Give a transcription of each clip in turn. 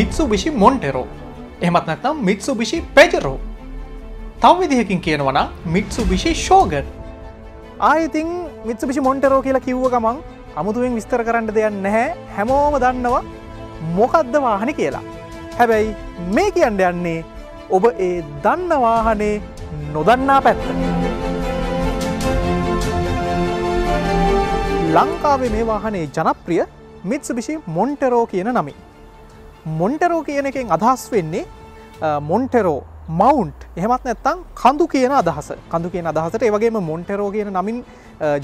මිත්සු බිෂි Montero එහමත් නැත්නම් මිත්සු බිෂි Pajero තව විදිහකින් කියනවන මිත්සු බිෂි ශෝගන් ආයතින් මිත්සු බිෂි මොන්ටරෝ කියලා කිව්ව ගමන් අමුතුවෙන් විස්තර කරන්න දෙයක් නැහැ. හැමෝම දන්නවා මොකක්ද වාහන කියලා. හැබැයි මේ කියන්න යන්නේ ඔබ ඒ දන්න වාහනේ නොදන්නා පැත්ත. ලංකාවේ මේ වාහනේ ජනප්‍රිය මිත්සුබිෂි මොන්ටරෝ කියන නමි මොන්ටරෝ කියන එකෙන් අදහස් වෙන්නේ මොන්ටෙරෝ මවන්් එහමත් නැත්තං කඳු කියන අදහස. කඳු කියන අදහසට ඒවගේම මොන්ටෙරෝ කියන නමින්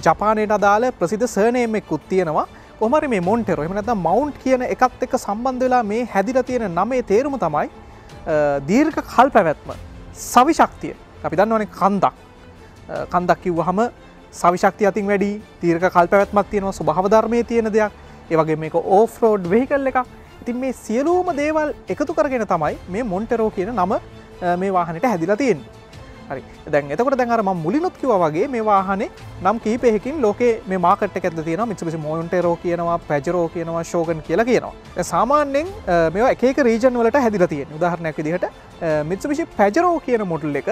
ජපානයට අදාළ ප්‍රසිද්ධ සර්නයමෙක් උත්තියෙනවා කොමරි මේ මොන්ටෙරෝ එමනත මවන්් කියන එකත් එක්ක සම්බන්ධ වෙලා මේ හැදිල තියෙන නමේ තේරුම තමයි දීර්ඝ කල් පැවැත්ම. සවිශක්තිය. අපි දන්නවනේ කන්දක්. කන්දක් කිව්ව හම සවිශක්ති අතින් වැඩි තීර්ක කල් පැවැත්මත් තියෙනවා. ස්වභාවධර්මය තියෙන දෙයක්. ඒවගේ මේක ඕෆ්රෝඩ් වෙහිකල් එකක්. ඉතින් මේ සියලූම දේවල් එකතු කරගෙන තමයි මේ මොන්ටරෝ කියන නම මේ වාහනට හැදිලා තියෙන් හරි. දැන් එතකට දැන්ර ම මුලිනුත් කිව වගේ මේ වාහනේ නම් කීපයකින් ලෝක මේ මාකට ඇද තියන මිචිසි මොන්ටරෝ කියනවා පැජරෝ කියනවා ශෝගන් කියලා කියනවා. සාමාන්‍යෙන් මේ එක රීජන් වලට හැදිල තියෙන උදාහරණයක් දිහට මිත්සවිශි පැජරෝ කියන මොටල් එක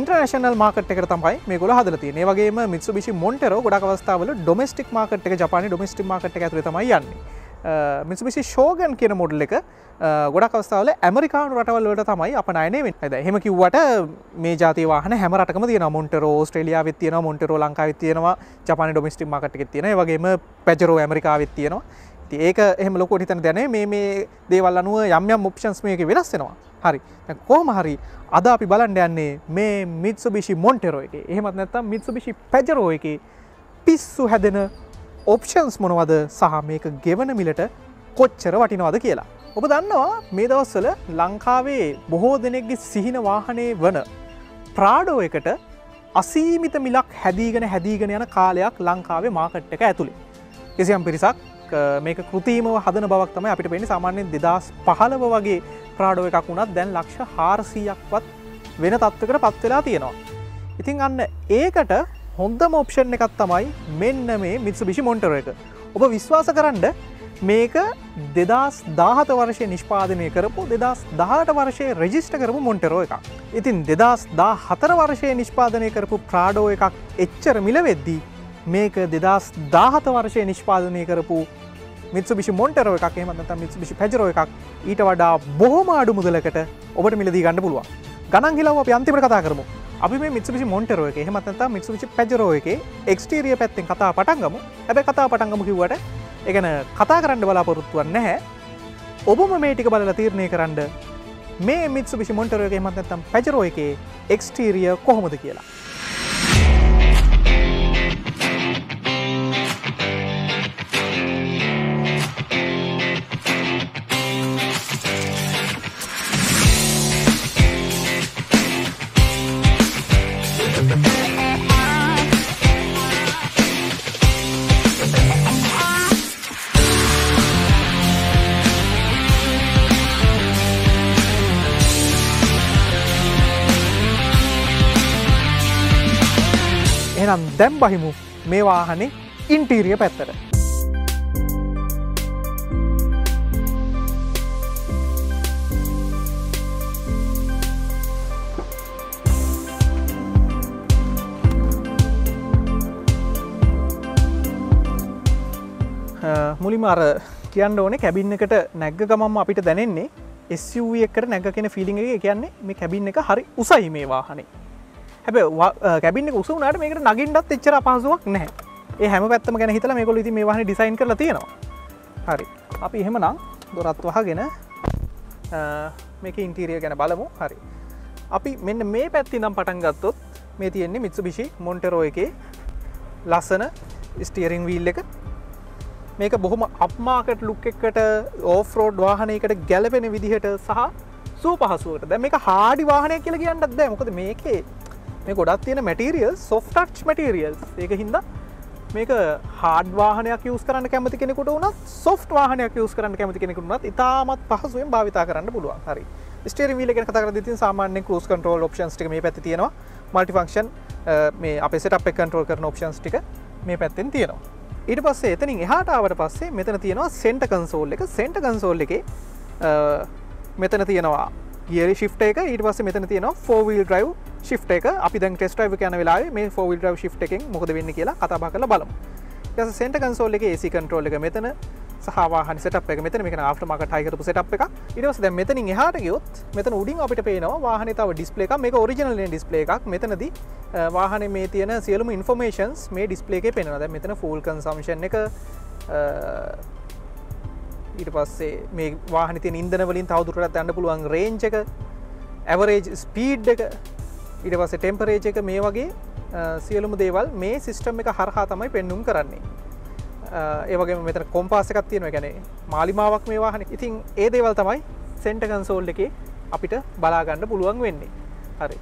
ඉන්ටර්නශනල් මාකට එක තමයි මේ ගොල හදල තිය වගේ මිත්සුබිසි මොන්ටරෝ ගොඩක් අවස්ථාවල ඩොමස්ටික් මාකට එක ජපාන ඩොමස්ටික් මාකට ඇතුර තමයි යන්නේ. මිසිසි ශෝගන් කියන මොඩල් එක ගොඩක් අවස්ථාවල ඇමරිකානු රටවල්ලට තමයි අප අයන වෙන්න. හෙම කිව්වට මේ ජාතිවාහන හැමරටම තිය මොන්ටරෝ ස්ට්‍රලියා විත්තියන මොන්ටරෝ ලංකා විත්තියනවා ජපාන ඩොමිස්ටික් මකට තියෙන වගේම පැජරෝ ඇමරිකා විත්තියනවා ඒක එහම ලොකොට හිතන දැන මේ මේ දේවල් අනුව යම් යම් ඔප්ෂන්ස් මේක වෙනස්සෙනවා හරි. කෝම හරි අද අපි බලන්ඩ යන්නේ මේ මිත්සුබිෂි මොන්ටෙරෝ එක. එහෙමත් නැත්තම් මිත්සුබිෂි පැජරෝ එක පිස්සු හැදෙන ඔප්ෂන්ස් මොනවද සහ මේක ගෙවන මිලට කොච්චර වටිනවාද කියලා. ඔබ දන්නවා මේ දවස්වල ලංකාවේ බොහෝ දෙනෙක්ගේ සිහින වාහනේ වන ප්‍රාඩෝ එකට අසීමිත මිලක් හැදීගෙන හැදීගෙන යන කාලයක් ලංකාවේ මාකට් එක ඇතුළේ. කිසියම් පිරිසක් මේක කෘතිීම හදන බවක් තමයි අපිට පෙනි සාමාන්‍යෙන් දෙදස් පහලව වගේ ප්‍රාඩෝ එකක් වුණත් දැන් ලක්ෂ හාරසීයක්වත් වෙන තත්වකට පත්වෙලා තියෙනවා. ඉතින් අන්න ඒකට හොඳම ඔප්ෂන් එකත් තමයි මෙන්න මේ මිත්සු බිෂි මොන්ටර එක. ඔබ විශ්වාස කරන්න මේක දෙදස් දාහත වර්ෂය නිෂ්පාදනය කරපු දෙදස් දාට වර්ෂය රෙජිස්ට කරපු මොන්ටරෝ එකක්. ඉතින් දෙදස් දා හතර වර්ෂය නිෂ්පාදනය කරපු ප්‍රාඩෝ එකක් එච්චර මිල වෙද්දී මේක දෙදස් දාහත වර්ෂය නිෂ්පාදනය කරපු මිත්සු බිෂි මොන්ටරෝ එකක් එමත මිත්සු බිෂි පැජරෝ එකක් ඊට වඩා බොහොම අඩු මුදලකට ඔබට මිලදී ගන්න පුළුවන්. ගණන් හිලාව අප අන්තිමට කතා කරමු. අපි මේ මිත්සුසි මොන්ටරෝ එක හෙමත්ත මිත්සුචි පැජරෝ එක එක්ස්ටීරිය පැත්තෙන් කතා පටන්ගමු ඇබ කතා පටන්ගම කිවට එකන කතා කරන්න බලාපොරොත්තුවන්න නැහැ. ඔබම මේ ටික බලල තීරණය කරන්න මේ මිත්සු විසි මොන්ටරෝ එක මත්තත්තම් පැජරෝ එක එක්ස්ටීරිය කොහොමද කියලා. දැම් බහිමු මේ වාහනේ ඉන්ටීරිය පැත්තට. මුලිම අර කියන්න ඕනේ කැබින් එකට නැග්ග ගමම් අපිට දැනෙන්නේ SUV එකට නැග කෙන ෆිලිං එක. කියන්නේ මේ කැබින් එක හරි උසයි මේ වාහනේ. හැබ කැබින්න උසුනට මේකට නගින්ටත් එච්චර පහසුවක් නැහැ. ඒ හැම පැත්තම ගැන හිතල මේකොල ඉති මේ වහන ඩිසයින් කරල තියෙනවා. හරි. අපි එහෙම නම් දොරත් වහගෙන මේක ඉන්ටීරිය ගැන බලමු. හරි. අපි මෙන්න මේ පැත්ති නම් පටන් ගත්තොත් මේ තියෙන්නේ මිත්සුබිෂි මොන්ටරෝ එකේ ලස්සන ස්ටියරිං වීල් එක. මේක බොහොම අප්මාකට ලුක් එකට ඕෆරෝඩ් වාහනයකට ගැලපෙන විදිහට සහ සූ පහසුවට දැ මේක හාඩි වාහනය කියල කියන්නත් දැ මොකද මේකේ මේ ගොඩක් තියෙන මැටීරියල් සොෆ්ටච් මටීරියල් ඒක හින්දා මේක හාඩ වාහනයක් යස් කරන්න කැමති කෙනෙකුට වුණත් සොෆ්ට වාහනයක් යස් කරන්න කැමති කෙනෙකුුණත් ඉතාමත් පහසුවෙන් භාවිතා කරන්න පුළුවන්. හරි. ස්ටේර වීල එක කතර ති සාමාන්‍ය කරුස් කටරෝල් ඔප්ෂන්ස් ටික මේ පැති තියෙනවා. මල්ටිෆංක්ෂන් මේ අප සට අප කන්ටරෝල් කරන ඔප්ෂන්ස් ටික මේ පැත්තෙන් තියෙනවා. ඊට පස්සේ එතනින් එහාටාවට පස්සේ මෙතන තියෙනවා සෙන්ට කන්සෝල් එක. සෙන්ට කන්සෝල් එක මෙතන තියෙනවා ගියරි ශිප් එක. ඊට පස්ස මෙතන තියෙනවා ෆෝවිල් ්‍රයිව් ශිප් එක. අපි දැන් ටෙස්ටයිව යන වෙලා මේ ෆෝවිල් ්‍රයිව් ශිප් එකෙන් මොකද වෙන්න කියලා කතාබා කළ බලමු. යස සෙන්ට කන්සෝල් එක ඒසි කන්ට්‍රෝල් එක මෙතන සහවාහන සට එක මෙතන. මේක ආටමක ටයිකරපු සට එක ඉටස් දැ මෙතනින් එහට ගයොත් මෙතන උඩින් අපිට පේනවා වාහනතාව ඩිස්පලේ එක මේ ඔරිජනල් ඩිස්පලේ එකක්. මෙතනද වාහන මේ තියන සියලුම ඉන්ෆර්මේෂන්ස් මේ ඩිස්පලේක පෙනද මෙතන ෆූල් කන්සම්ෂන් එක ඊට පස්සේ මේ වාහනති ඉන්දනවලින් තවදුරට ඇන්න පුළුවන් රේංච එක ඇවරේජ් ස්පීඩ් එක ඊට පස්සේ ටෙම්පරේජ එක මේ වගේ සියලුම දේවල් මේ සිිස්ටම් එක හරහා තමයි පෙන්නුම් කරන්නේ. ඒවගේ මෙතන කොම්පාසකත් තියෙන ගැන මාලිමාවක් මේ වාහන. ඉතින් ඒ දේවල් තමයි සෙන්ට කන්සෝල් එක අපිට බලාගන්න පුළුවන් වෙන්නේ. හරි.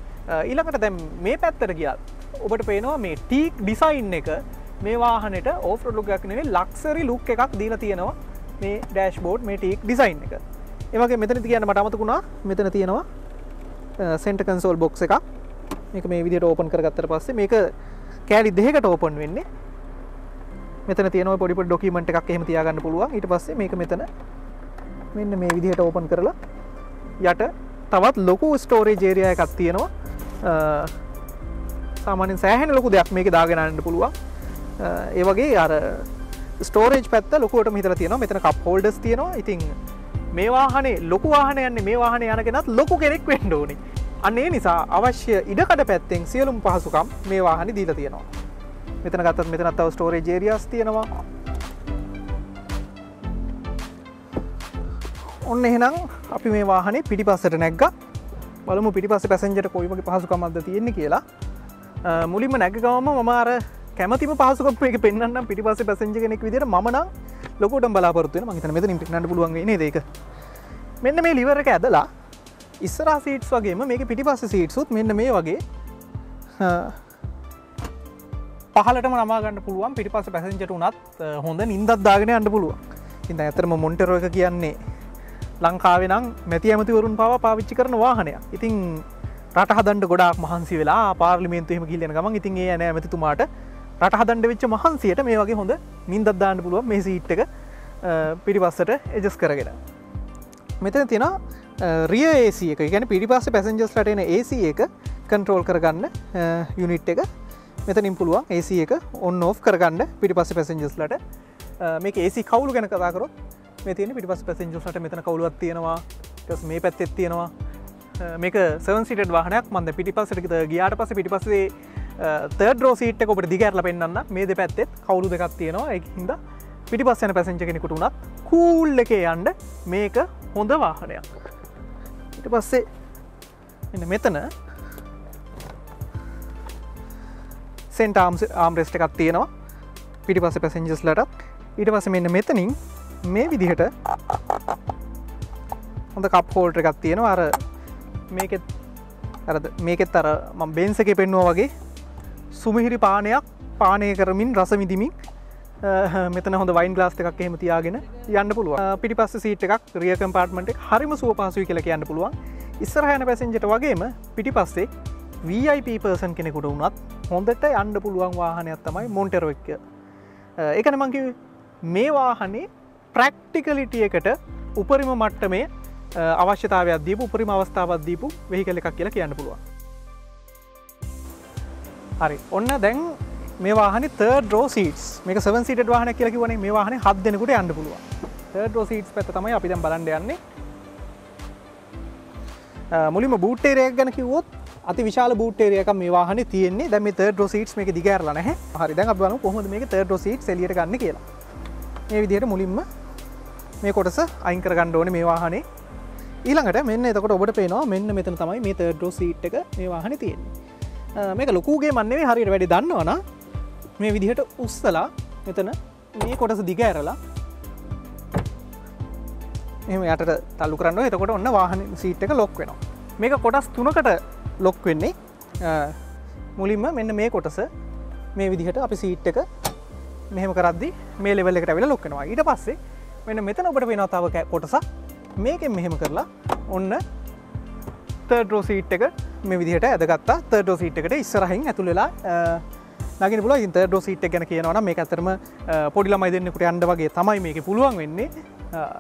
ඊළකට දැම් මේ පැත්තට ගියත් ඔබට පේනවා මේ ටීක් ඩිසයින් එක මේ වාහනට ඕෆරලුගක් නෙේ ලක්සරි ලුක් එකක් දීලා තියෙනවා. මේ ඩෑශ් බෝඩ් මේ ටීක් ඩිසයින් එක. ඒවගේ මෙතන තියන්න මටමතකුණා මෙතන තියෙනවා සෙන්ට කන්සෝල් බොක්ස එකක්. මේක මේ විදිට ඕපන් කරගත්තර පස්සේ මේක කෑලි දෙකට ඕපන් වෙන්නේ. මෙතන තියන පොඩි ඩොකිමට එකක් එහම තියාගන්න පුළුවන්. ඉට පස්සේ මේක මෙතන මෙන්න මේ විදිහට ඕපන් කරලා යට තවත් ලොකු ස්ටෝරේ ජේරය එකක් තියෙනවා. සාමානෙන් සෑහන ලොකු දෙයක් මේක දාගෙනන්න පුළුවන්. ඒවගේ අර ස්ටෝරේජ් පැත්ත ලොකුවට මිතර තියෙන මෙතන කප් හෝල්ඩස් තියෙනවා. ඉතින් මේ වාහනේ ලොකු වාහනයන්නේ මේ වාහන යනගෙනත් ලොකු කෙනෙක් වෙන්ඩ ඕනි. අන්නේ නිසා අවශ්‍ය ඉඩකට පැත්තෙන් සියලුම් පහසුකම් මේ වාහනි දීල තියෙනවා. මෙතන ගත්තත් මෙතනත් තව ස්ටෝරේ ජේරියස් තියෙනවා. ඔන්න එහෙනම් අපි මේ වාහනේ පිටි පස්සට නැග්ග. බලමු පිටි පස්ස පැසෙන්ජට කොයිමගේ පහසුකමක්ද තියෙන්නේ කියලා. මුලින්ම නැගගවම මමාර කැමතිම පහසුකප එක පෙන්න්න පිටි පස පැසෙන්ජ කෙනෙක් විදිර මන ලොකොට බලාපොරත්තුව මහිතන මෙතන පිටන්නට පුළුවන් නේ දෙක මෙන්න මේ ලිවර එක ඇදලා ඉස්සරා සීටස් වගේම මේක පිටි පස්ස සීට්සුත් මෙන්න මේ වගේ පහලටම නමාගන්න පුළුවන්. පිටි පස පැසෙන්ජට උනත් හොඳ නින්දත් දාගෙන අන්න පුළුවන්. ඉඳ ඇතරම මොන්ටරෝ එක කියන්නේ ලංකාවෙනම් මැති ඇමතිවරුන් පව පාවිච්චි කරන වාහනය ඉතිං රට හදන්ට ගොඩක් මහන්සි වෙලා පාර්ලිමේන්තුවම කිල්ලෙන ගම ඉතින් ඒ ඇන ඇමතිතුමාට රට හදන්ඩ වෙච්ච මහන්සියට මේ වගේ හොඳ නින්දත්දාන්න පුළුව මේ සීට් එක පිටිපස්සට එජස් කරගෙන. මෙතන තියෙන රිය ඒසිය එක. ගැන පිටිපස්ස පැසෙන්ජස් ලටන ඒසි එක කන්ට්‍රෝල් කරගන්න යුනිට් එක. මෙතනින් පුළුවන් ඒසි එක ඔන්න ඕ් කරගන්න පිටි පස්ස පැසෙන්ජස්ලට මේ ඒසි කවුලු ගැන කතාකරොත් මේ තියෙන පිටි පස් පැසෙන්ජස්ලට මෙතන කවුලුවත් තියෙනවා. මේ පැත්තෙත් තියෙනවා. මේක සවන්සිට වාහනයක් මන්ද පිටි පස්සට ගියාට පස පිටි පස්සේ තර්ඩ රෝසිට ඔකට දිගරල පෙන්න්න මේ දෙ පැත්තෙත් කවුරු දෙකක් තියෙනවා. එකහිද පිටි පස්සන පැසෙන්ජ කෙනෙකුට වුණත් කූල් එකේ යන්ඩ මේක හොඳ වාහනයක්. ඉට පස්සේ එන්න මෙතන සෙන්ට ආම්රෙස්ට එකක් තියෙනවා. පිටි පස පැසෙන්ජස්ලටත් ඊට පස මෙන්න මෙතනින් මේ විදිහට හොඳ කප් හෝල්ට එකක් තියෙනවා. අර මේකෙත් ඇරද මේකෙත් අර ම බෙන්සක පෙන්නුව වගේ සුමිහිරි පානයක් පානය කරමින් රසමිදිමින් මෙතන හොඳ වයින් ගලාස් එකක් එහෙම තියාගෙන යන්න පුළුව පිටි පස්ස සීට එකක් රියකම් පාට්මට හරිම සුව පහසුයි කියල කියන්න පුළුවන්. ඉස්සරහයන පැසෙන්ජට වගේම පිටි පස්සේ VIP පර්සන් කෙනෙකුට වුණත් හොඳට අන්ඩ පුළුවන් වාහනයක් තමයි මොන්ටෙරෝ එක්ක එකන මංකිව මේ වාහනේ ප්‍රක්ටිකලිටිය එකට උපරිම මට්ටමේ අවශ්‍යතාවයක් දීපු උපරිම අවස්ථාවත් දීපු වෙහි කල එකක් කියලා කියන්න පුළුවන්. හරි. ඔන්න දැන් මේ වාහන තර්ඩෝ සීටස් මේ සවන් සිට වාහන කියලකි වන මේ වාහන හත් දෙනකුට අන්න පුළුවන්. තර්ඩෝ සීටස් පැත තමයි අපි දැම් බලන්ඩ යන්නේ. මුලිම බූට්ටේරයක් ගැන කිවොත් අති විශාල බූටේරයක මේ වාහන තියන්නේ. දැම තර්ඩ රෝසිට් මේ දිගරලන හරි දැන් බන කොහොද මේ තර්ඩ රෝසිට් සෙලියට ගන්න කියලා. මේ විදිහයට මුලින්ම මේ කොටස අයිංකර ගණ්ඩෝන මේ වාහනේ. ඊළඟට මෙන්න එතකොට ඔබට පේනවා මෙන්න මෙතන තමයි මේ තර්ඩෝ සීට් එක මේ වාහන තියෙන්නේ. මේක ලොකුගේ මන්නේ හරියට වැඩි දන්නවන මේ විදිහට උස්සලා මෙතන මේ කොටස දිග ඇරලා. එම යට තල්ලු කරන්න එතකොට ඔන්න වාහන සීට් එක ලොක් වෙනවා. මේක කොටස් තුනකට ලොක් වෙන්නේ. මුලින්ම මෙන්න මේ කොටස. මේ විදිහට අපි සීට් එක මෙහෙම කරදදි මේ ලෙවල් එකට වෙල ලොක්කෙනවා ඊට පස්සේ මෙන්න මෙතන ඔබට වෙනතාව කොටසක්. මේකෙන් මෙහෙම කරලා ඔන්න තර්ඩෝ සීට් එක මේ විදිහට ඇදගත්තා. තර්ඩෝ සීට් එකට ඉස්සරහින් ඇතුළලා නගෙන පුල ඉන්තර්ඩෝ සීට් ගැන කියනවන මේ ඇතරම පොඩිලමයි දෙන්නෙකුට අන්ඩ වගේ තමයි මේක පුළුවන් වෙන්නේ.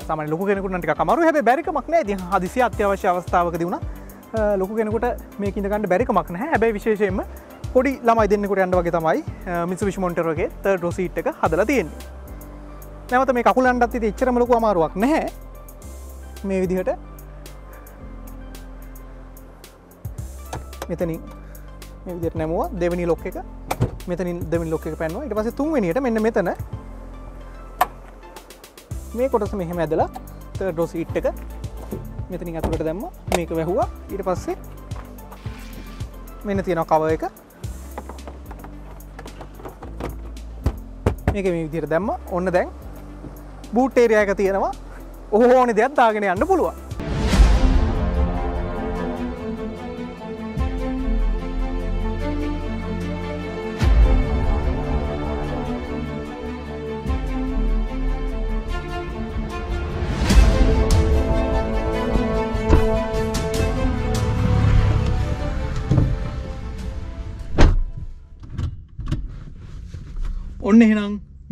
සම ලොක කෙනෙකුට කමරු හැ බැරිකමක් නෑ. ති හදිසි අත්‍යවශ්‍ය අවස්ථාවක දිවුණ ලොකු කෙනෙකුට මේ ඉඳගන්න බැරිකමක් නෑ හැබැයි විශේෂයෙන්ම පොඩි ළමයි දෙන්නෙකුට අන්ඩ වගේ තමයි මිසු විශ්මොන්ටරගේ තර්ඩෝ සීට් එක හදලා තියෙන්නේ. නැවත මේ කකුලන්ඩත් ති එච්චරමලකු අමාරුවක් නැහැ. මේ විදිහට මෙතනින් මේ විදිහට නැමුවා. දෙවනි ලොක් එක. මෙතනින් දෙවනි ලොක් එක පැන්නවා. ඊට පස්සේ තුන්වෙනියට මෙන්න මෙතන. මේ කොටස මෙහෙම ඇදලා තර්ඩෝ සීට් එක මෙතනින් ඇතුළට දැම්ම. මේක වැැහුවා. ඊට පස්සේ මෙන්න තියෙනවා කව එක. මේක මේ විදිහට දැම්ම. ඔන්න දැන් බූට් ඒරියා එක තියෙනවා. ඕනි දෙයක් දාගෙන යන්න පුළුවන්.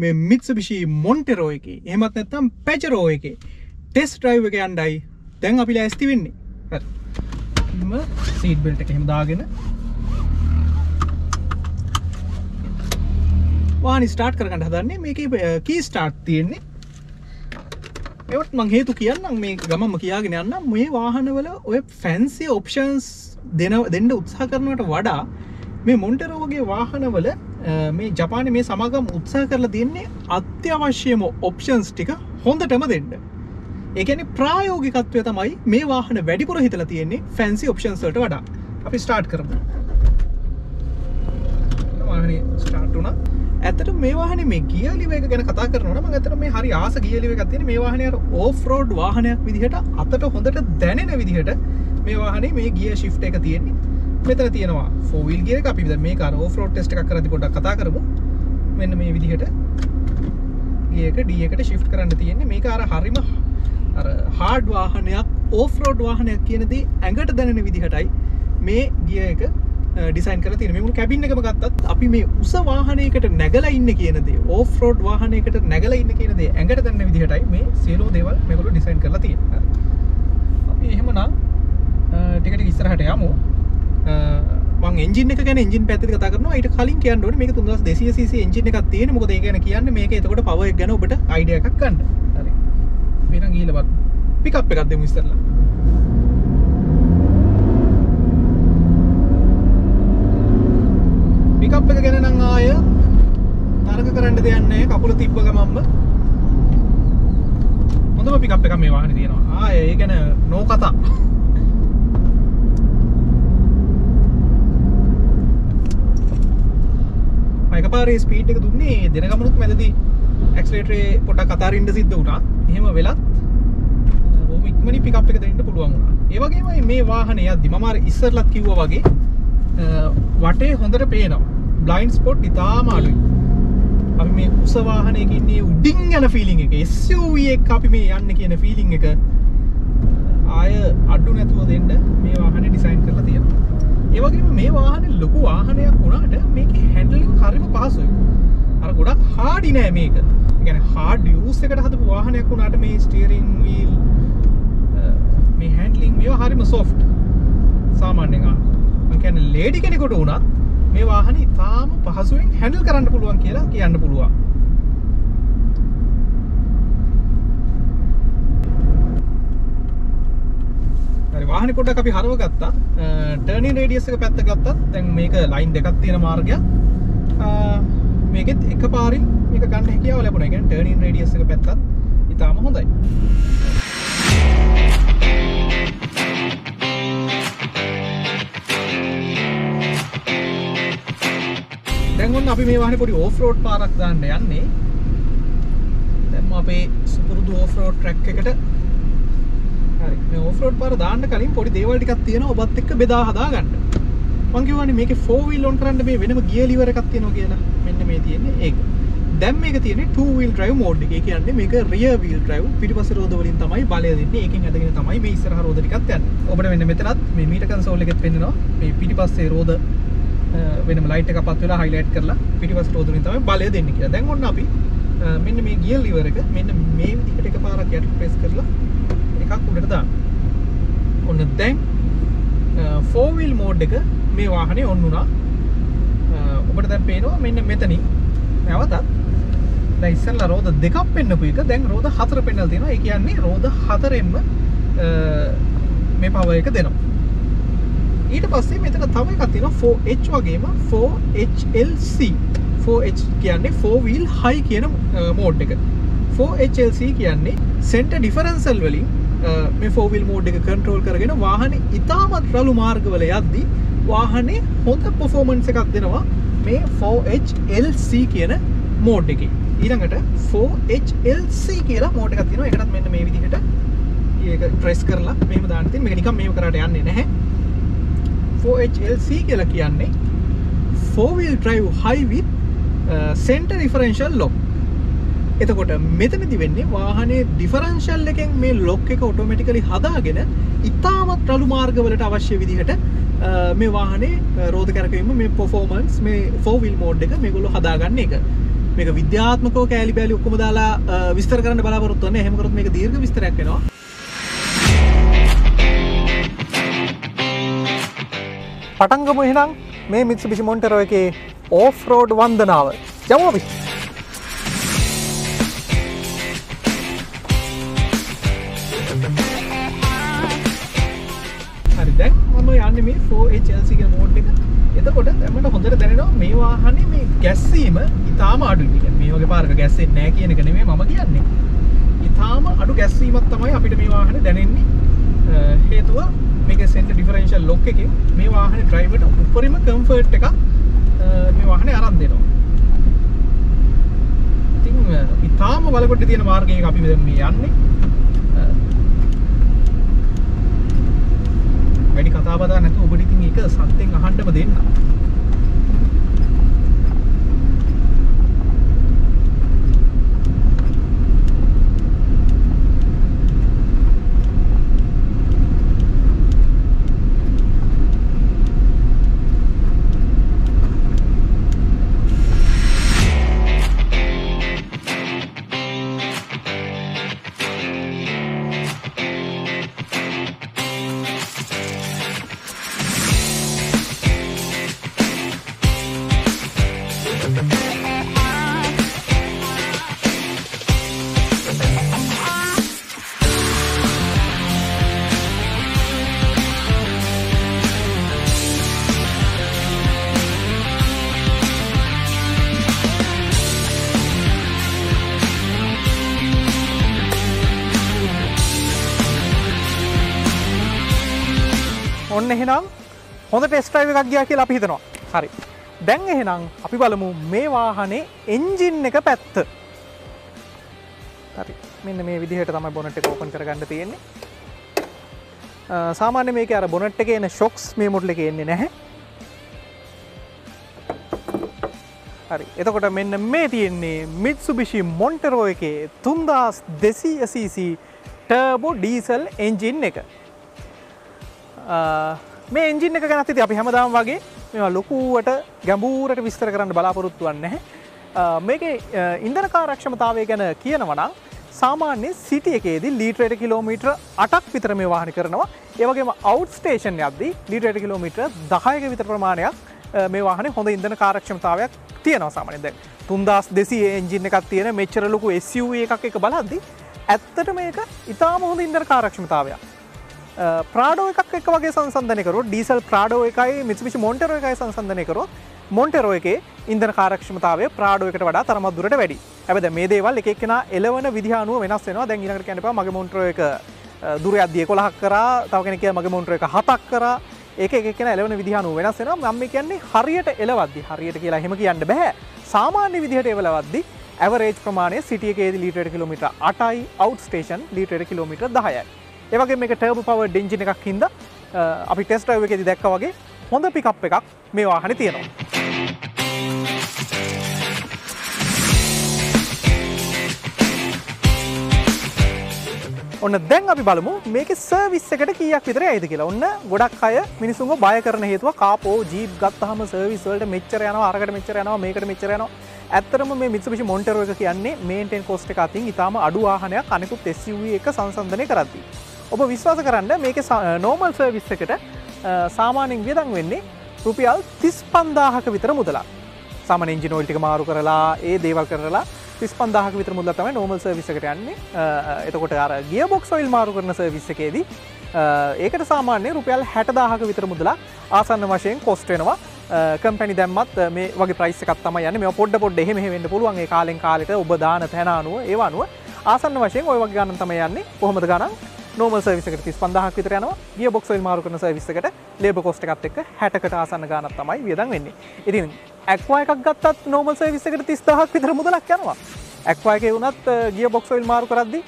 මේ මිත්සබිෂී මොන්ටෙරෝ එක. එහමත් නැත්තම් පැචරෝ එක. ටෙස් ට්‍රයිව් එක අන්ඩයි දැන් අපි ලෑස්ති වෙන්නේ. සීට බෙල්ට එහෙම දාගෙන. වානි ස්ටාර්ට් කරගන්න හදන්නේ. මේක කී ස්ටාර්ට් තියෙන්නේ. එවත් මං හේතු කියන්නම්. මේ ගමම කියාගෙන යන්න මේ වාහනවල ඔය ෆැන්සි ඔප්ෂන්ස් දෙන දෙන්න උත්සා කරනවට වඩා මේ මොන්ටරෝගේ වාහනවල මේ ජපාන මේ සමගම් උත්සා කරලා දෙන්නේ අත්‍යවශ්‍යම ඔප්ෂන්ස් ටික හොඳටම දෙන්න. ඒකැන ප්‍රායෝගිකත්වය තමයි මේ වාහන වැඩිපුර හිතල තියෙන්නේ ෆැන්සි ඔප්ෂන්සල්ට වඩා. අපි ස්ටාර්ට් කරමු. ස්ටාර්ට්න ඇතට මේ වාහන මේ කියලිවක ගැන කතා කරනම ඇතර මේ හරි ආස කියලිව ගත්තින මේ වාහනය ඕෆරෝඩ් වාහනයක් විදිහට අතට හොඳට දැනෙන විදිහට මේ වාහනේ මේ ගිය ශිෆ්ට එක තියෙන්නේ. මෙතන තියෙනවා ෆෝවිල් ගිය අපි මේ කාර ඕෆරෝඩ් ටෙස්ට එකක් කරති පොඩක් කතා කරමු. මෙන්න මේ විදිහට ගියක ඩියකට ශිෆ් කරන්න තියෙන්නේ. මේ අර හරිම හාඩ් වාහනයක් ඕෆරෝඩ් වාහනයක් කියනදී ඇඟට දැනෙන විදිහටයි මේ ගිය එක ඩිසයින් කර තින මෙමු කැබින් එකම ගත්තත් අපි මේ උස වාහනයකට නැගල ඉන්න කියනදේ ඕෆරෝඩ් වාහනයකට නැගල ඉන්න කියනදේ ඇඟට දැන්න විදිහටයි මේ සියලෝ දේවල් මෙකුළු ඩිසයින් කරලා තිය අපි එහෙමනම් ටිකට ඉස්සරහට යමු. එජි ෙන් පැති කතන ට කලින් කියන්නට මේ තුන්දස් දෙසිය එජි එකක් තියෙන මොද ගැන කියන්න මේක එතකොට පව ගැන ඔබට අයිඩිය එකක් කන්න වෙන ගීලවත් පිකප් එකක් දෙමු ඉස්සරලා පිකප් එක ගැන නම් ආය තරක කරන්න දෙයක් නැහැ. කකුල තිබ්බ ගමන්ම. හොඳම පිකප් එකක් මේ වාහනේ තියෙනවා. ආය ඒ ගැන නෝ කතා. එකපාරේ ස්පීඩ් එක දුන්නේ දෙන ගමනුත් මැදදී ඇක්ස්ලේටරේ පොඩක් අතාරින්න සිද්ධ වුණා එහෙම වෙලත් බොහොම ඉක්මනින් පිකප් එක දෙන්න පුළුවන් වුණා. ඒ වගේමයි මේ වාහනේ යද්දි මම අර ඉස්සරලත් කිව්වා වගේ වටේ හොඳට පේනවා. බ්ලයින්ඩ් ස්පොට් ඉතාම අඩුයි. අපි මේ උස වාහනයක ඉන්නේ උඩින් යන ෆීලිං එක. SUV එක අපි මේ යන්න කියන ෆීලිං එක ආය අඩු නැතුව දෙන්න මේ වාහනේ ඩිසයින් කරලා තියෙනවා. ඒ වගේම මේ වාහනේ ලොකු වාහනයක් වුණාට මේකේ හැන්ඩලින් හරිම පහසුයි. අර ගොඩක් හාඩි නෑ මේක. ගැන හාඩ ියස් එකට හදපු වාහනයක් වුණට මේ ස්ටේරිං වීල් මේ හැන්ඩලිං මේ හරිම සෝෆ් සාමාන්‍යක කැන ලේඩි කෙනෙකොට වුණත් මේ වාහන ඉතාම පහසුවෙන් හැඩල් කරන්න පුළුවන් කියලා කියන්න පුළුවන් වාහන පොඩක් අපි හරව ගත්තා ටර්නි රේඩියස් එක පැත්ත ගත්තත් දැන් මේක ලයින් දෙකක් තියෙන මාර්ගයක් මේකෙත් එක පාරින් මේක ගන්න හැකියාව ලැබුණා. ඒ කියන්නේ ටර්නින් රේඩියස් එක පැත්තත් ඉතාම හොඳයි. දැන් ඔන්න අපි මේ වාහනේ පොඩි ඕෆ් රෝඩ් පාරක් දාන්න යන්නේ. දැන් අපේ සුපුරුදු ඕෆ් රෝඩ් ට්‍රැක් එකට හරි ඕෆරෝඩ් පාර දාන්න කලින් පොඩි දේවල්ටිකක් තියෙන ඔබත් එක්ක බෙදා හදා ගන්න මංකිවන්නේ මේක ෆෝවිල් ඔන් කරන්න මේ වෙනම ගිය ලිවර එකක් තියෙනවා කියලා. මෙන්න මේ තියෙන්නේ ඒක. දැම් මේක තියෙන ටූවිල් ්‍රයිව මෝඩ් එක. කියන්නේ මේක රිය වීල් ්‍රයිව් පිටිපස රෝධ වලින් තමයි බලය දෙන්නේ. ඒකින් ඇදගෙන තමයි මේ ඉස්සරහ රෝධටිකත් යන්න. ඔබට මෙන්න මෙතනත් මේ මීට කන්සෝල් එකෙත් පෙන්නවා මේ පිටිපස්සේ රෝධ වෙනම ලයිට් එකක් පත් වෙලා හයිලයිට් කරලා පිටිපස්ස රෝධ වලින් තමයි බලය දෙන්නේ කියලා. දැන් ඔන්න අපි මෙන්න මේ ගියර් ලිවර් එක මෙන්න මේ විදිහට එකපාරක් යට ප්‍රෙස් කරලා එකක් උඩට දාන්න ඔන්න දැන් 4 wheel mode එක මේ වාහනේ ඔන්න උනා ඔබට දැන් පේනවා මෙන්න මෙතනින් නැවතත් දැන් ඉස්සෙල්ලා රෝද දෙකක් පෙන්නපු එක දැන් රෝද හතර පෙන්නලා තියෙනවා. ඒ කියන්නේ රෝද හතරෙන්ම මේ පවර් එක දෙනවා. ඊට පස්සේ මෙතන තව එකක් තියෙනවා 4H වගේම 4HLC. 4H කියන්නේ 4 wheel high කියන මෝඩ් එක. 4HLC කියන්නේ center differential වලින් මේ 4 wheel mode එක control කරගෙන වාහනේ ඉතාමත් රළු මාර්ගවල යද්දී වාහනේ හොඳ performance එකක් දෙනවා මේ 4HLC කියන මෝඩ් එකේ. ඊළඟට 4HLC කියලා මෝඩ් එකක් තියෙනවා. ඒකටත් මෙන්න මේ විදිහට ඒක ප්‍රෙස් කරලා මෙහෙම දාන්න තියෙන. මේක නිකන් මේව කරාට යන්නේ නැහැ. 4HLC කියලා කියන්නේ four wheel drive high with uh, center differential lock. එතකොට මෙතනදි වෙන්නේ වාහනේ ඩිෆරන්ෂල් එකෙන් මේ ලොක් එක ඔටෝමැටිකලි හදාගෙන ඉතාමත් රළු මාර්ගවලට අවශ්‍ය විදිහට මේ වාහනේ රෝධ කරකවීම මේ පොෆෝමන්ස් මේ ෆෝවිල් මෝඩ් එක මේගොල්ලෝ හදාගන්න එක. මේක විද්‍යාත්මකව කෑලි බෑලි ඔක්කොම දාලා විස්තර කරන්න බලාපොරොත්තු වෙන්නේ. එහෙම කරොත් මේක දීර්ඝ විස්තරයක් වෙනවා. පටන් ගමු එහෙනම් මේ Mitsubishi Montero එකේ ඕෆ් රෝඩ් වන්දනාව. යමු අපි. යන්නේ මේ 4HLC කියන මෝඩ් එක එතකොට දැමට හොඳට දැනෙනවා මේ වාහනේ මේ ගැස්සීම ඉතාම අඩුයි කියන්නේ මේ වගේ පාරක ගැස්සෙන්නේ නැහැ කියන එක නෙමෙයි මම කියන්නේ. ඉතාම අඩු ගැස්සීමක් තමයි අපිට මේ වාහනේ දැනෙන්නේ. හේතුව මේකේ සෙන්ටර් ඩිෆරෙන්ෂල් ලොක් එකෙන් මේ වාහනේ ඩ්‍රයිවර්ට උපරිම කම්ෆර්ට් එකක් මේ වාහනේ අරන් දෙනවා. ඉතින් ඉතාම වලකොට්ටේ තියෙන මාර්ගයක අපි දැන් මේ යන්නේ. වැඩි කතා බතා නැතුව ඔබට ඉතින් ඒක සත්‍යෙන් අහන්නම දෙන්න. ඔන්න එහෙනම්. හොඳ ටෙස්ට්‍රයිව එකක් ගියා කියලා අපි හිතනවා. හරි. දැන් එහෙනම් අපි බලමු මේ වාහනේ එන්ජින් එක පැත්ත. හරි. මෙන්න මේ විදිහට තමයි බොනට් එක ඕපන් කරගන්න තියෙන්නේ. සාමාන්‍ය මේක අර බොනට් එකේ එන ෂොක්ස් මේ මොඩල් එකේ එන්නේ නැහැ. හරි. එතකොට මෙන්න මේ තියෙන්නේ මිත්සුබිෂි මොන්ටරෝ එකේ තුන්දස් දෙසී සීසි ටර්බෝ ඩීසල් එන්ජින් එක. මේ එන්ජින් එක ගැනත් ති අපි හැමදාම් වගේ මෙ ලොකුවට ගැඹූරට විස්තර කරන්න බලාපොරොත්තු වන්න මේක ඉන්දන කාරක්ෂමතාවය ගැන කියනවනම් සාමාන්‍ය සිටිය එකේදී ලීටරට කිලෝමීට්‍ර අටක් විතර මේ වාහනි කරනවා. ඒවගේම අවට් ස්ටේෂන් යද්දී ලීටට කිලෝමීට්‍ර දහයක විතර ප්‍රමාණයක් මේ වාහන හොඳ ඉන්දන කාරක්ෂමතාවයක් තියෙනවා සාමානද තුන්දස් දෙසි එන්ජින එකක් තියෙන මෙච්චරලොකු SUව එකක් එක බලද්දි ඇත්තට මේක ඉතාම හොඳ ඉන්දර කාරක්ෂමතාවයක් ප්‍රාඩෝ එකක් එක වගේ සංසන්ධනකරු ඩීසල් ප්‍රාඩෝ එකයි මිසිමිචි මොන්ටර එකයි සංසන්ධනකරු මොන්ටරෝ එක ඉන්දන කාරක්ෂමතාව ප්‍රාඩෝ එකට වඩා තරමත් දුරට වැඩි. ඇබද මේ දේවල් එකෙන එලවන විදිහනුව වෙනස් වෙනවා. දැන් ඉනකට කැනප මගේ මොන්ටර එක දුර අධිය කොලහක් කර. තව කෙනෙක මගේ මොන්ටර එක හතක් කර. ඒක එකන එලවන විදිහනු වෙනස්සෙන මම කියන්නේ හරියට එලවද්දි හරියට කියලා හෙම කියන්න බැහැ සාමාන්‍ය විදිහට එවලවද්දි ඇවරේජ් ප්‍රමාණය සිටියකේද ලීටට කිලමිට අටයි අවට් ස්ටේෂන් ලීටට කිලමිට දහයයි. ඒවගේ මේ ටර්බ පව ඩෙන්ජින එකක් හිද අපි ටෙස්ටව එකෙදි දැක්ක වගේ හොඳ පිකප් එකක් මේ වාහන තියෙනවා ඔන්න දැන් අපි බලමු මේක සර්විස් එකට කීයක් විතර ඇයිද කියලා. ඔන්න ගොඩක් අය මිනිසුන්ව බය කරන හේතුව කාපෝ ජීප් ගත්තාම සර්විස් වලට මෙච්චර යනවා අරකට මෙච්චර යනවා මේකට මෙච්චර යනවා. ඇත්තටම මේ Mitsubishi Montero එක කියන්නේ මේන්ටේන් කොස්ට් එක අතින් ඉතාම අඩු වාහනයක් අනිකුත් SUV එක සංසන්දනය කරද්දී. ඔබ විශ්වාස කරන්න මේකේ නෝමල් සර්විස් එකට සාමාන්‍යයෙන් වියදම් වෙන්නේ රුපියල් 35000ක විතර මුදලක්. සාමාන්‍ය එන්ජින් ඔයිල් ටික මාරු කරලා ඒ දේවල් කරලා තිස් පන්දාහක විතර මුල්ල තමයි නෝමල් සර්විසකට යන්නේ. එතකොට අර ගිය බොක් සොයිල් මාරු කරන සර්විස්සකේදී ඒකට සාමාන්‍ය රුපියල් හැටදාහක විතර මුදලා ආසන්න වශයෙන් කොස්ට්වෙනවා කම්පැනි දැම්මත් මේ වගේ ප්‍රයිස් එකක් තමයි යන්නේ. මේ පොඩ්ඩ පොඩ්ඩ එහෙම වෙන්න පුළුවන්. ඒ කාලෙන් කාලෙට ඔබ දාන තැන අනුව ඒව අනුව ආසන්න වශයෙන් ඔය වගේ ගණන් තමයි යන්නේ. කොහොමද ගණන්? නෝමල් සර්විසකට තිස් පන්දාහක් විතර යනවා. ගිය බොක් සොයිල් මාරු කරන සර්විසකට ලේබ කොස්ට් එකත් එක්ක හැටකට ආසන්න ගානක් තමයි වියදම් වෙන්නේ. ඉතින් ඇක්වා එකක් ගත්තත් නෝමල් සර්විසකට තිස්දාහක් විතර මුදලක් යනවා. ඇක්වායක වුණත් ගිය බොක්සොයිල් මාරු කරද්දි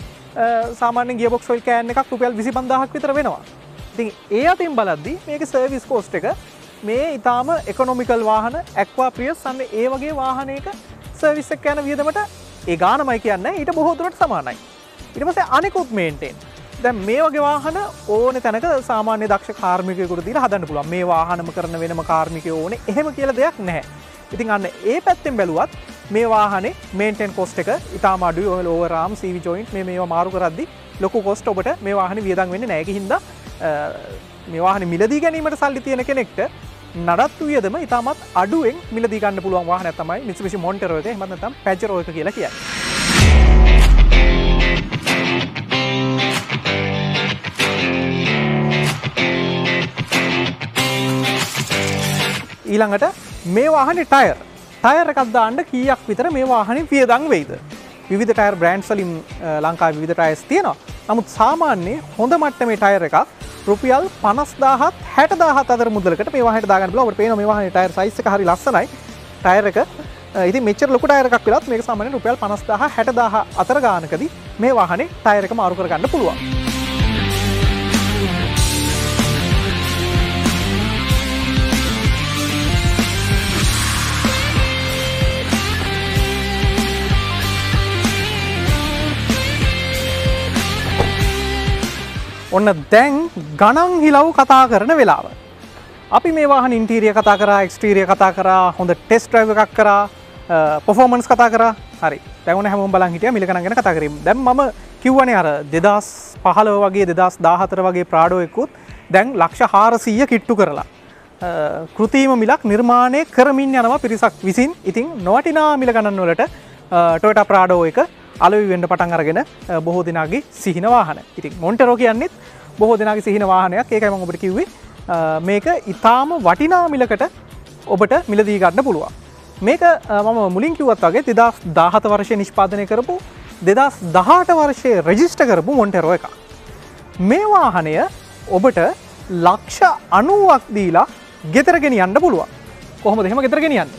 සාමාන්‍ය ගිය බොක්සොයිල් කෑන් එකක් රුපියල් විසි පන්දාහක් විතර වෙනවා. ඉතින් ඒ අතින් බලද්දි මේක සර්විස් කෝස්ට් එක මේ ඉතාම එකොනොමිකල් වාහන ඇක්වා ප්‍රියස් සන්න ඒ වගේ වාහනයක සර්විස්සක් යන වියදමට ඒ ගානමයි කියන්න. ඊට බොහෝදුරට සමානයි. ඉටමස අනෙකුත් මේන්ටෙන් දැ මේ වගේ වාහන ඕන තැනක සාමාන්‍ය දක්ෂ කාර්මිකයකුට දිර හදන්න පුළුවන්. මේ වාහනම කරන වෙනම කාර්මිකය ඕන. එහෙම කියල දෙයක් නැහැ. ඉතින් අන්න ඒ පැත්තෙන් බැලුවත් මේ වාහනේ මේන්ටෙන් කොස්ට එක ඉතාම අඩු ඔහ ලෝවරාම් සීවි ජොයින්් මේ මේවා මාරු කරද්දි ලොකු කොස්ට ඔබට මේ වාහන වියදන් වෙන්න නෑක හිද මේ වාහන මිලදී ගැනීමට සල්ලි තියෙන කෙනෙක්ට නඩත්තු වියදම ඉතාමත් අඩුවෙන් මිලදිගන්න පුළුවන් වාහන තමයි මිසිවිසි මොන්ටරෝක මතම් පැචරෝක කියලා කිය. ඊළඟට මේ වාහන ටයර් ටයර එකක්දාන්න කියක් විතර මේ වාහනින් පියදං වෙයිද. විධ ටයර් බ්‍රන්ඩ් සලින් ලංකා විධ ටයස් තියෙනවා නමුත් සාමාන්‍යයේ හොඳ මට්ට මේ ටයර එකක් රුපියල් පනස්දාහත් හැට දාහත් අතර මුදලට මේ වාහට දාගන්න බල පේන මේ වාහන ටයර් සයිස හරි ලස්සනයි ටයර එක ඉති මෙචර ලොක ටයරක් වෙලත් මේ සාමන රුපියල් පනස්දාහ හැට දාහ අතර ගානකද මේ වාහනේ ටයරක මාරු කරගන්න පුළුවන්. ඔන්න දැන් ගණන් හිලව් කතා කරන වෙලාව. අපි මේ වාහන ඉන්ටීරිය කතා කර එක්ස්ටීරිය කතා කර හොඳ ටෙස්ට ්‍රව එකක් කර පොෆෝමන්ස් කතා කර හරි තැවන හැම බල හිටිය මිලිකන ගැන කතා කරීම දැම් ම කිව්වනේ අර දෙදස් පහලව වගේ දෙදස් දාහතර වගේ ප්‍රාඩෝයකුත් දැන් ලක්ෂ හාරසීය කිට්ටු කරලා. කෘතිීම මිලක් නිර්මාණය කරමින් යනවා පිරිසක් විසින් ඉතින් නොවටිනා මිල ගණන්වලට ටොට ප්‍රාඩෝ එක අලවි වෙන්ඩ පටන් අරගෙන බොහෝ දෙනාගේ සිහින වාහන. ඉතින් මොන්ටරෝ කියන්නෙත් බොහෝ දෙනාගේ සිහින වාහනයක්. ඒකයි මඟ ඔබට කිව්වේ. මේක ඉතාම වටිනාමිලකට ඔබට මිලදී ගන්න පුළුවන්. මේක මම මුලින් කිව්වත් වගේ දෙදස් දාහත වර්ෂය නිෂ්පාදනය කරපු දෙදස් දහට වර්ෂය රෙජිස්ට කරපු මොන්ටරෝ එක මේ වාහනය ඔබට ලක්ෂ අනුවක් දීලා ගෙතරගෙන යන්න පුළුවන්. කොහොම දෙහෙම ගෙතරගෙන යන්න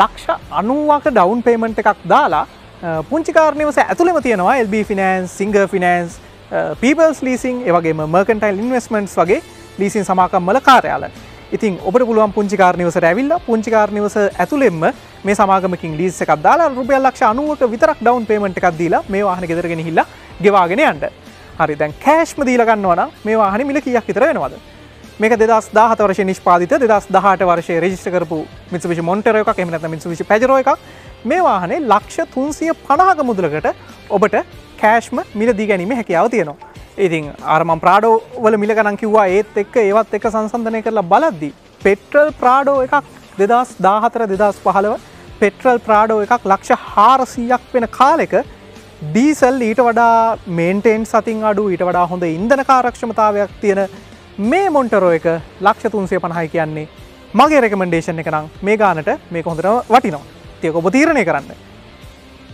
ලක්ෂ අනුවක ඩවන්් පේමෙන්ට් එකක් දාලා පුංචිකාරණයවස ඇතුළෙම තියෙනවා LB finance Singer finance People's leasing ඒවගේ මර්කන්ටයිල් ඉන්වස්මන්ට්ස් වගේ ලීසින් සමාකම්මල කාරයාල. ඉතින් ඔබට පුළුවන් පුංචිකාරනිවස ඇවිල්ල පුංචිකාරනිවස ඇතුළෙම මේ සමාගමකින් ලිස එකක් දාලා රුපියල් ලක්ෂ අනුවක විතරක් ඩවන් පේමට එකක් දීලා මේ වාහන ගෙදරගෙන හිල්ලා ගෙවාගෙන යන්ට හරි දැන් කෑශ්ම දීලගන්නවන මේ වාහන මිල කියක් විතර වෙනවාද? මේක දෙදස් දාහත වර්ෂ නිෂ්පාතිත දෙදස් දහට වර්ෂය රජිස්ට කරපු මිසවිශ මොන්ටර එකක් එමනත මිසවිශ පැජරෝ එකක්. මේ වාහනේ ලක්ෂ තුන්සිය පණහක මුදලකට ඔබට කෑශ්ම මිල දී ගැනීම හැකියාව තියෙනවා. ඉතින් අරමම් ප්‍රාඩෝ වල මිලගනන් කිව්වා ඒත් එක්ක ඒවත් එක සංසන්ධනය කරලා බලද්දි. පෙට්‍රල් ප්‍රාඩෝ එකක් දෙදස් දාහතර දෙදස් පහළව පෙට්‍රල් ප්‍රාඩෝ එකක් ලක්ෂ හාරසීයක් වෙන කාලෙක ඩීසල් ඊට වඩා මේන්ටෙන් සතින් අඩු ඊට වඩා හොඳ ඉන්දන කාරක්ෂමතාවයක් තියෙන මේ මොන්ටරෝ එක ලක්ෂ තුන්සේ පණහයි කියන්නේ මගේ රෙකමෙන්ඩේෂන් එක නම් මේ ගානට මේ කොහොඳර වටිනවා. තයක ඔබ තීරණය කරන්න.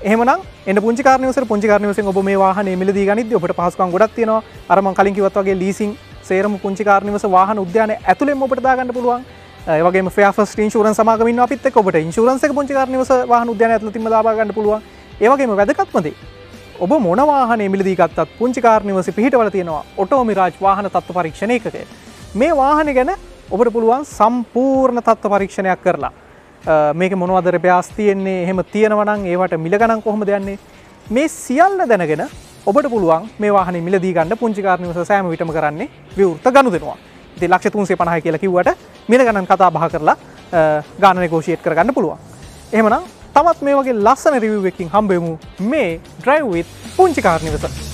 එහම එන පුංචිකාරනවස පුංචිකාරනවස ඔබ මේ වාහන මිලදී ගනිද ඔබට පහසුකන් ගොඩක් තියෙනවා. අරම කලින් කිවත් වගේ ලීසින් සේරම පුංචිකාරනිවස වාහන උද්‍යාන ඇතුළෙන් ඔබට දාගන්න පුළුවන්. ඒවගේ ෆස් ින්ශුරන් සමාගමින් අපිත් ඔබට ඉන්ශුරන්ස පුංචිකාරනිවස වාහන උද්‍යාන ඇතුළ තිම දාගන්න පුළුවන්. ඒවගේම වැදකත්මදේ ඔබ මොනවාහන මිලදිීගත්තත් පුංචිකාරනිවස පිහිටවල තියෙනවා ඔටෝමිරාජ් වාහන තත්ව පරීක්ෂණයකක මේ වාහන ගැන ඔබට පුළුවන් සම්පූර්ණ තත්ව පරීක්ෂණයක් කරලා. මේක මොනවදර ප්‍යාස් තියෙන්නේ? එහෙම තියෙනවනං ඒවට මිලගණන් කොහොම දෙන්නේ මේ සියල්ල දැනගෙන ඔබට පුළුවන් මේ වාහන මිලදී ගන්න පුංචිකාරනිවස සෑම විටම කරන්නේ විවෘත ගණු දෙනවා ති ලක්ෂ තුන්සේ පණහ කියල කිවට මිල ගණන් කතා බහ කරලා ගානය ගෝෂයට් කරගන්න පුළුවන්. එහෙමනම් තවත් මේ වගේ ලස්සන රිව් එකින් හම්බෙමු මේ ඩ්‍රයිව්විත් පුංචිකාරනිවස